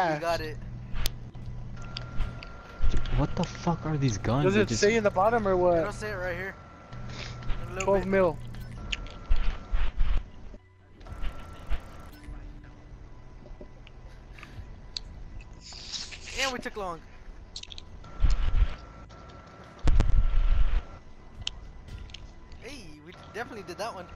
You got it. What the fuck are these guns? Does it just- say in the bottom or what? It'll what? say it right here. 12 bit. mil. And we took long. Hey, we definitely did that one.